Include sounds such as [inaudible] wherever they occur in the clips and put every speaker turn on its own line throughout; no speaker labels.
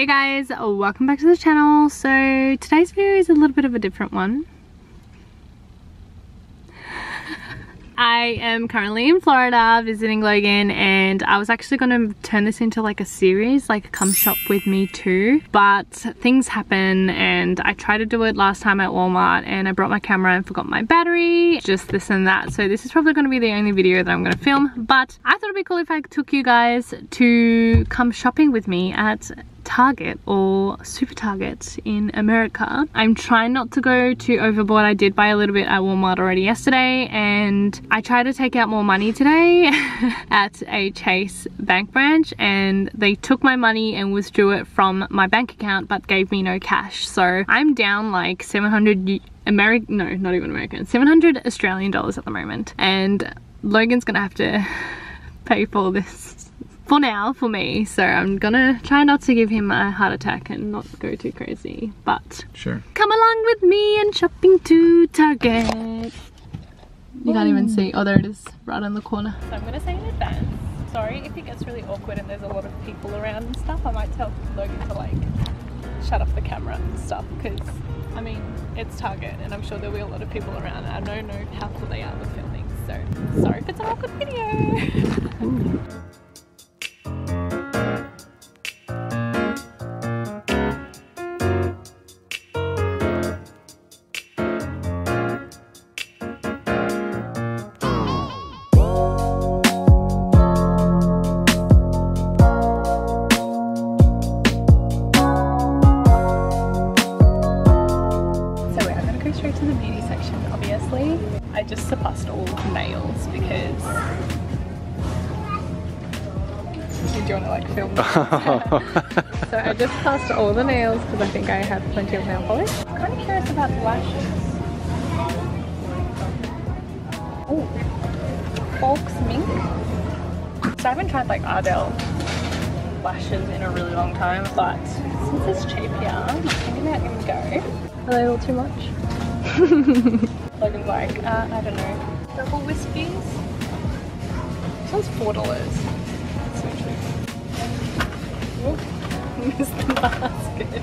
Hey guys, welcome back to the channel. So today's video is a little bit of a different one. I am currently in Florida visiting Logan and I was actually going to turn this into like a series like come shop with me too but things happen and I tried to do it last time at Walmart and I brought my camera and forgot my battery just this and that so this is probably going to be the only video that I'm going to film but I thought it'd be cool if I took you guys to come shopping with me at Target or Super Target in America. I'm trying not to go too overboard. I did buy a little bit at Walmart already yesterday and I tried to take out more money today [laughs] at a Chase bank branch and they took my money and withdrew it from my bank account but gave me no cash. So I'm down like 700 American, no, not even American, 700 Australian dollars at the moment and Logan's gonna have to [laughs] pay for this for now for me. So I'm gonna try not to give him a heart attack and not go too crazy but
sure.
come along with me and shopping to Target. You can't even see. Oh there it is right on the corner. So I'm gonna say in advance sorry if it gets really awkward and there's a lot of people around and stuff I might tell Logan to like shut off the camera and stuff because I mean it's Target and I'm sure there'll be a lot of people around. I don't know how cool they are with filming so sorry if it's an awkward video [laughs] you want to like film [laughs] so I just passed all the nails because I think I have plenty of nail polish. I'm kind of curious about the lashes. Oh, Faux Mink. So I haven't tried like Ardell lashes in a really long time but since it's cheap here, I'm thinking about giving go. Are they all too much? [laughs] Logan's like, uh, I don't know, Double wispies? This one's four dollars. The basket.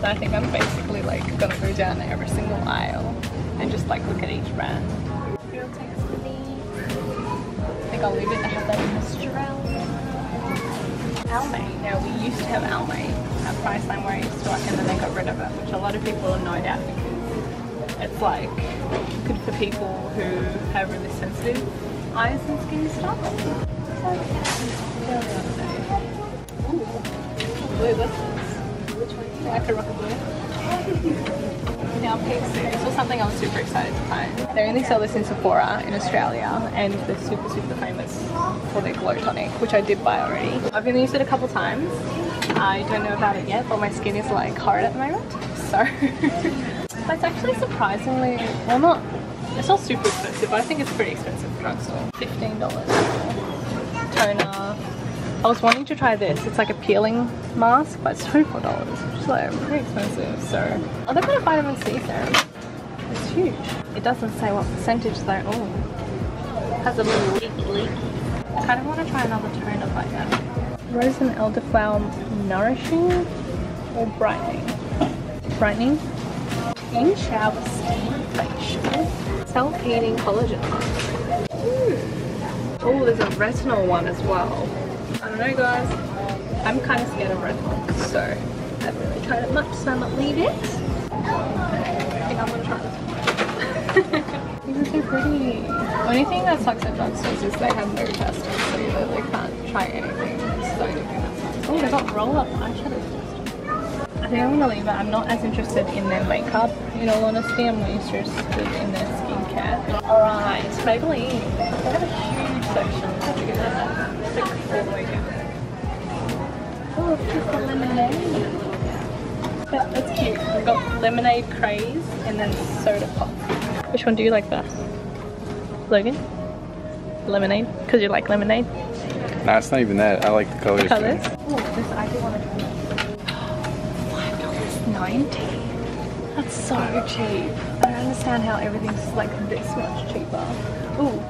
So I think I'm basically like gonna go down every single aisle and just like look at each brand. I think I'll leave it. I have that in Australia. Almay. Now we used to have Almay at Priceline where I used to work and then they got rid of it, which a lot of people no doubt because it's like good for people who have really sensitive eyes and skin stuff. Ooh, blue a blue. Now Pixi This was something I was super excited to find. They only sell this in Sephora in Australia and they're super super famous for their glow tonic which I did buy already. I've only used it a couple times. I don't know about it yet but my skin is like hard at the moment so [laughs] but it's actually surprisingly well not it's not super expensive but I think it's pretty expensive for drugstore. $15 toner I was wanting to try this. It's like a peeling mask, but it's $24, which is like pretty expensive. So, oh, they've got a vitamin C serum. It's huge. It doesn't say what percentage though. Oh, has a little leak leak. I kind of want to try another toner like that. Rose and elderflower nourishing or brightening? Brightening. In shower. Self-heating collagen. Hmm. Oh, there's a retinol one as well. I don't know guys, I'm kind of scared of retinol, so I haven't really tried it much, so I'm gonna leave it. I think I'm gonna try this one. [laughs] These are so pretty. Only thing that sucks at drugstores is they have no testers, so you literally can't try anything. So Oh, they got roll-up eyeshadow I'm gonna leave it. I'm not as interested in their makeup. In all honesty, I'm more interested in their skincare. Alright, Maybelline. They have a huge section the way down. Oh, it's a lemonade. Yeah, that's cute. We've got lemonade craze and then soda pop. Which one do you like best? Logan? Lemonade? Because you like lemonade?
No, it's not even that. I like the colors.
The colors? Oh, this I do want to $5.90. That's so cheap. I don't understand how everything's like this much cheaper. Ooh,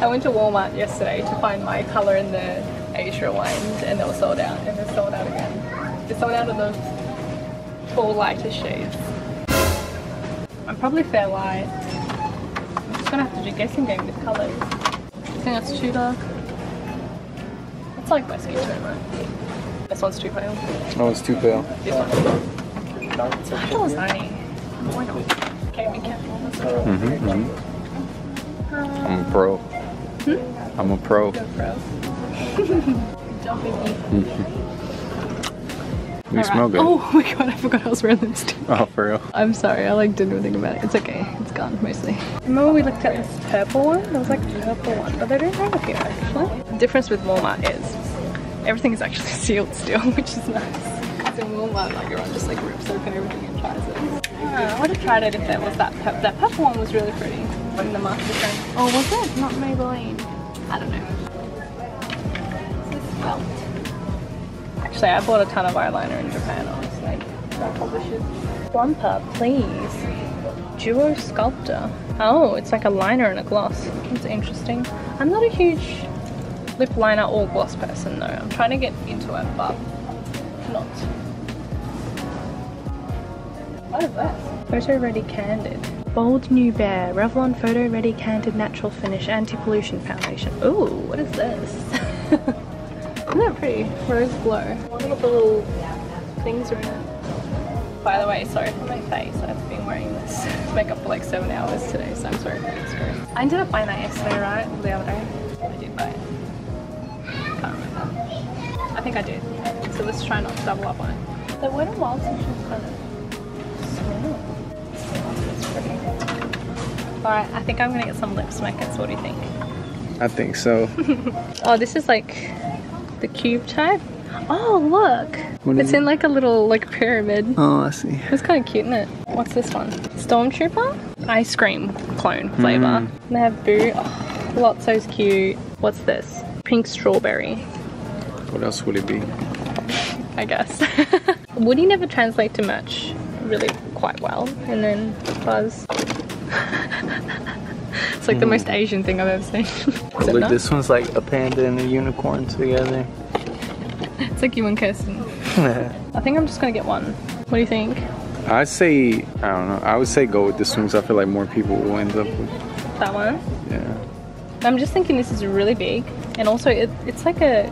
[laughs] I went to Walmart yesterday to find my colour in the Asia ones and they were sold out and they're sold out again. They're sold out of the four lighter shades. I'm probably fair light. I'm just gonna have to do guessing game with colours. I think that's too dark. It's like my skin tone, right? This one's too pale.
Oh, it's too pale.
This one. I thought it was tiny. Why not? Okay, be careful. on this one.
Mm-hmm, hmm I'm a pro.
Hmm?
I'm a pro.
Go pro. [laughs] Jumping
You smell good.
Oh my god, I forgot I was wearing lipstick.
Oh, for real?
I'm sorry, I like didn't think about it. It's okay, it's gone mostly. Remember we looked at this purple one? There was like a purple one, but they don't have it here actually. The difference with Walmart is everything is actually [laughs] sealed still, which is nice. Because in Walmart, like everyone just like rips open everything and tries it. Ah, I would have tried it if there was that purple. That purple one was really pretty in the master trend. Oh, was it? Not Maybelline. I don't know. This is felt. Actually, I bought a ton of eyeliner in Japan. I was like, that publishes. Plumper, please. Duo Sculptor. Oh, it's like a liner and a gloss. It's interesting. I'm not a huge lip liner or gloss person though. I'm trying to get into it, but not. What is that? Photo Ready Candid. Bold New Bear. Revlon Photo Ready Candid Natural Finish Anti-Pollution Foundation. Ooh, what is this? [laughs] Isn't that pretty? Rose Glow. I wonder what the little things are in it. By the way, sorry for my face. I've been wearing this [laughs] makeup for like seven hours today, so I'm sorry for the screen. I ended up buying that yesterday, right? The other day. I did buy it. Can't remember. I think I did. So let's try not to double up on it. The Wet n Wild section's kind of small. It's pretty. Alright, I think I'm gonna get some lip smackers. What do you think?
I think so. [laughs]
Oh, this is like the cube type. Oh, look!
What is
it's in like a little like pyramid.
Oh, I see.
It's kind of cute, isn't it? What's this one? Stormtrooper ice cream clone flavor.
Mm.
They have boo. Oh, Lotso's cute. What's this? Pink strawberry,
What else would it be?
I guess. [laughs] Woody never translate to match really quite well, and then Buzz. [laughs] it's like the hmm. most Asian thing I've ever seen. [laughs]
Look,
not?
this one's like a panda and a unicorn together.
It's like you and Kirsten. I think I'm just gonna get one. What do you think?
I'd say, I don't know, I would say go with this one because I feel like more people will end up with,
That one?
yeah.
I'm just thinking this is really big, and also it, it's like a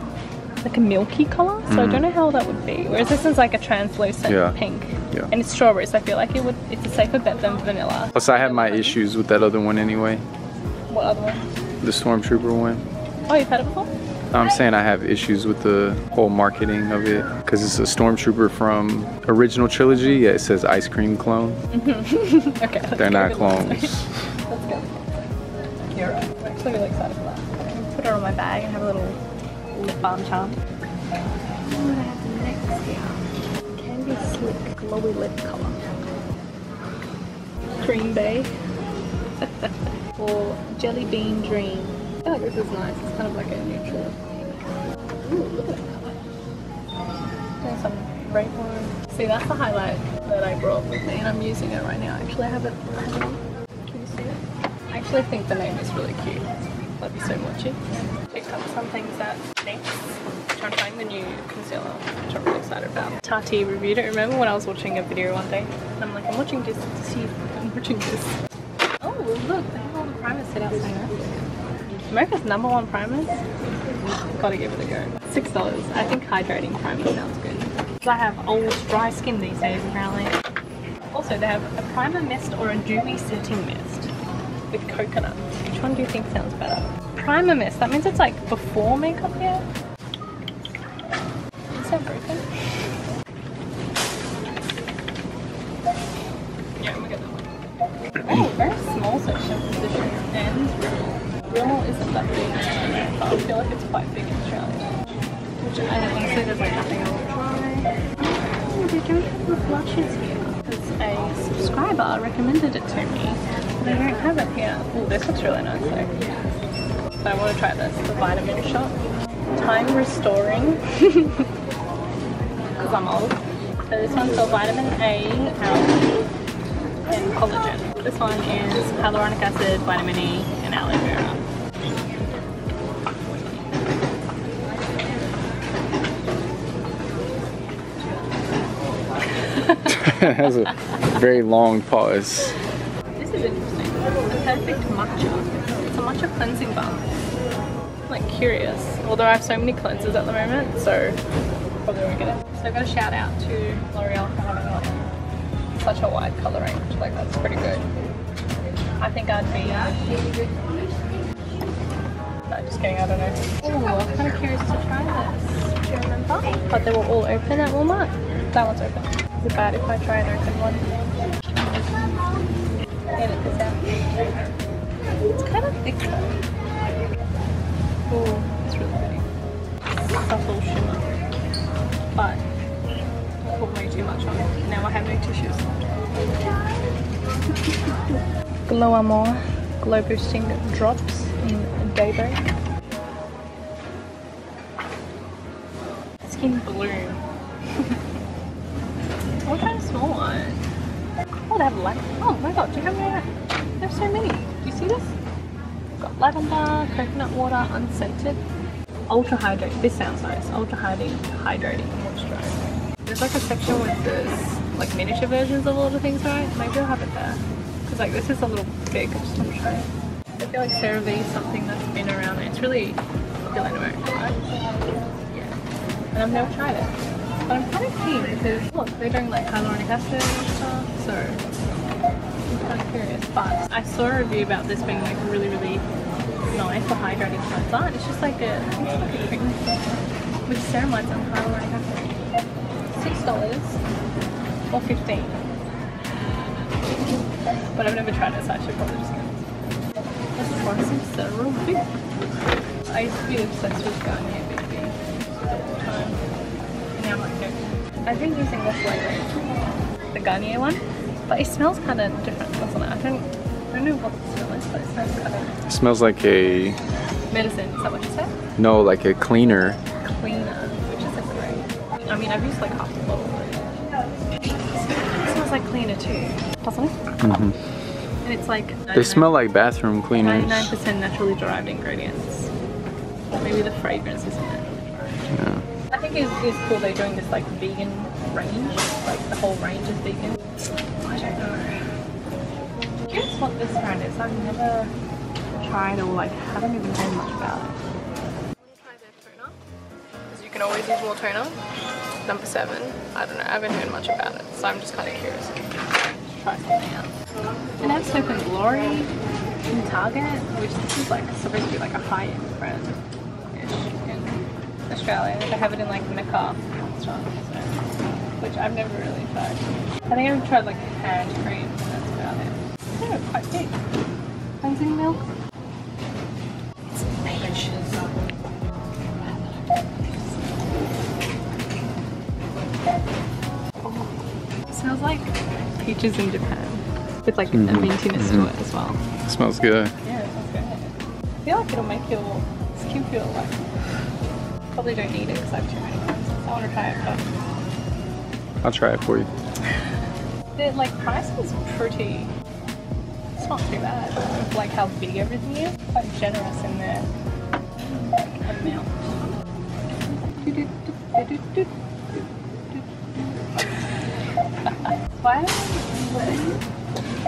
like a milky color, so I don't mm. know how that would be. Whereas this is like a translucent
Yeah.
pink,
Yeah.
and it's strawberry, so I feel like it would it's a safer bet than vanilla.
Plus, I have my issues with that other one anyway,
What other one?
the Stormtrooper one.
Oh, you've had it before?
I'm saying I have issues with the whole marketing of it because it's a Stormtrooper from original trilogy. Yeah, it says ice cream clone. [laughs]
Okay.
They're not clones.
Let's go. You're right. I'm actually really excited for that. Put it on my bag and have a little lip balm charm. What do I have next here? Candy Slick Glowy Lip Color. Cream Bay. [laughs] or Jelly Bean Dream. I feel like this is nice. It's kind of like a neutral. Ooh, look at that color. Doing some one. See, that's the highlight that I brought with me, and I'm using it right now. Actually, I have it. I have it on. Can you see it? I actually think the name is really cute. Love you so much. Some things at NYX, which I'm trying the new concealer, which I'm really excited about. Tati reviewed it. Remember when I was watching a video one day? I'm like, I'm watching this to see I'm watching this. Oh, look, they have all the primers set out there. America's number one primers. Gotta give it a go. Six dollars. I think hydrating primer sounds good. 'Cause I have old dry skin these days apparently. Also they have a primer mist or a dewy setting mist with coconut. Which one do you think sounds better? Primer mist, that means it's like before makeup yet? Is that broken? Yeah, got that one. Oh, very small section position and Rimmel. Rimmel isn't that big in Australia, but I feel like it's quite big in Australia. Which I honestly there's like nothing I will try. Oh, they don't have the blushes here. Because a subscriber recommended it to me. But they don't have it here. Oh, this looks really nice though. I want to try this, the vitamin shot. Time restoring. [laughs] Because I'm old. So this one's got vitamin A, um, algae, and collagen. This one is hyaluronic acid, vitamin E, and aloe vera. [laughs]
that has a very long pause.
This is interesting. The perfect matcha. It's a cleansing balm. I'm like curious. Although I have so many cleansers at the moment, so probably won't get it. So I've got a shout out to L'Oreal for having like such a wide colour range. Like that's pretty good. I think I'd be. No, just kidding. I don't know. Oh, I'm kind of curious to try this. Do you remember? But they were all open at Walmart. That one's open. Is it bad if I try an open one? Edit this out. It's kind of thick. Oh, it's really pretty. Subtle shimmer. But I put way too much on it. Now I have no tissues. [laughs] Glow Amour Glow Boosting Drops in Daybreak. Skin Bloom. [laughs] what kind of small one. Oh, they have like. Oh my god, do you have any? There's so many. See this? Got lavender, coconut water, unscented. Ultra hydrate. This sounds nice. Ultra hydrating, hydrating moisturizer. There's like a section with this like miniature versions of all the things, right? Maybe I'll have it there. Because like this is a little big. I just want to show you. I feel like CeraVe is something that's been around. It's really popular in America, right? Yeah. And I've never tried it. But I'm kind of keen because look, they're doing like hyaluronic acid and stuff, so Curious. But I saw a review about this being like really, really nice for hydrating cleanser. And it's just like a, like a with ceramides and hyaluronic. Six dollars or fifteen. But I've never tried it, so I should probably just get it. This pricing CeraVe. I used to be obsessed with Garnier BB all the time. And now I'm like, no. I've been using this lately, the Garnier one, but it smells kind of different, doesn't it? I don't, I don't know what the smell is, but it smells kind of
It smells like a
medicine. Is that what you said?
no, like a cleaner.
Cleaner, which is a great. I mean, I've used like half the bottle. It smells like cleaner too, doesn't it?
hmm
And it's like
They smell like bathroom cleaners.
99% naturally derived ingredients. Maybe the fragrance isn't it.
Yeah.
I think it's, it's cool they're doing this like vegan range, like the whole range is vegan. I don't know. Curious what this brand is. I've never tried or like haven't even heard much about it. Toner. You can always use more toner. Number seven. I don't know. I haven't heard much about it, so I'm just kind of curious. Try something out. And I have Soap and Glory in Target, which this is like supposed to be like a high-end brand in Australia. They have it in like Mecca and stuff, so, which I've never really tried. I think I've tried like hand cream, and that's about it. They're quite big. Cleansing milk. It's peaches. Oh, it smells like peaches in Japan. With like a
Mhm,
mintiness to
mhm.
it as well.
smells good.
Yeah, it smells good. I feel like it'll make your skin feel like probably don't need it because I have too many cleansers. I want to try it, but
I'll try it for you.
the like price is pretty. It's not too bad. With like how big everything is, quite generous in their like amount. Why?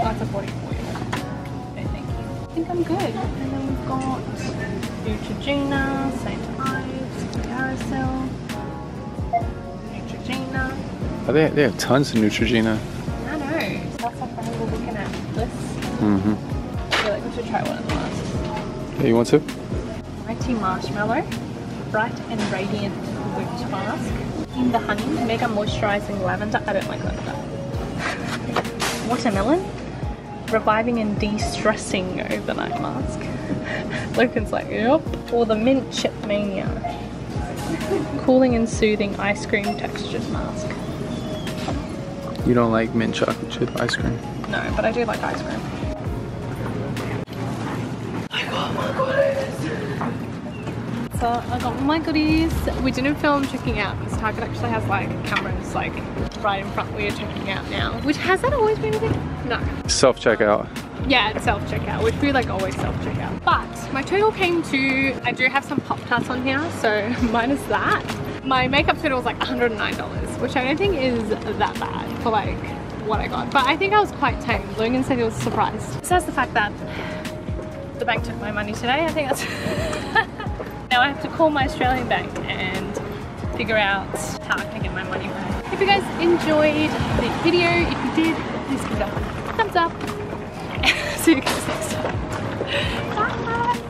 Oh, it's a 40 40. Okay, thank you. I think I'm good. And then we've got Neutrogena, St. Ives, Carousel, Neutrogena.
Oh, they, they have tons of Neutrogena.
I know. That's like why we're looking at this.
Mm-hmm.
I feel like we should try one of the last.
Yeah, you want to?
Mighty Marshmallow, Bright and Radiant Witch Mask. In the Honey, Mega Moisturizing Lavender. I don't like lavender. [laughs] Watermelon, Reviving and De-Stressing Overnight Mask. [laughs] Logan's like, yep. Or the Mint Chip Mania. Cooling and Soothing Ice Cream Textured Mask.
You don't like mint chocolate chip ice cream?
No, but I do like ice cream. I got my goodies. So I got my goodies. We didn't film checking out because Target actually has like cameras like right in front where you're checking out now. Which has that always been a thing? No.
Self checkout.
Yeah, it's self checkout, which we like always self checkout. But my total came to I do have some Pop Tarts on here, so [laughs] minus that. My makeup total was like $109, which I don't think is that bad for like what I got. But I think I was quite tame. Logan said he was surprised. Besides the fact that the bank took my money today, I think that's... [laughs] now I have to call my Australian bank and figure out how I can get my money back. If you guys enjoyed the video, if you did, please give it a thumbs up. [laughs] See you guys next time. Bye!